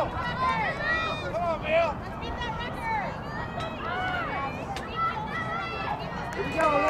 Here we go.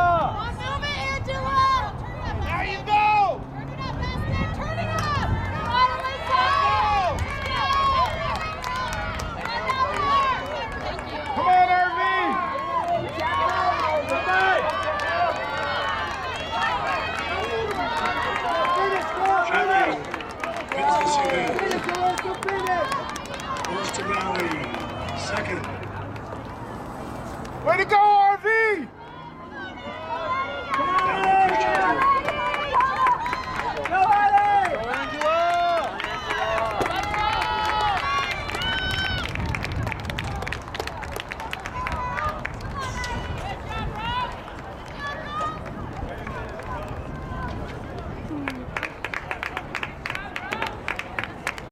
First to Maui. Second. Way to go!